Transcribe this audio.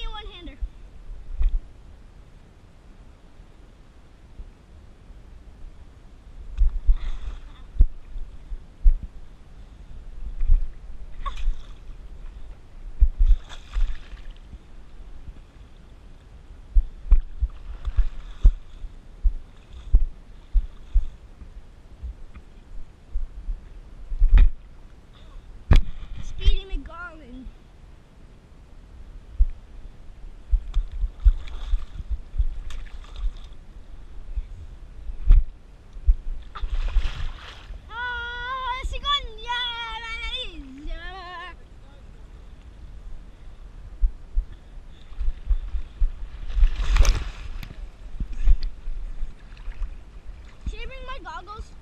me one handed. goggles?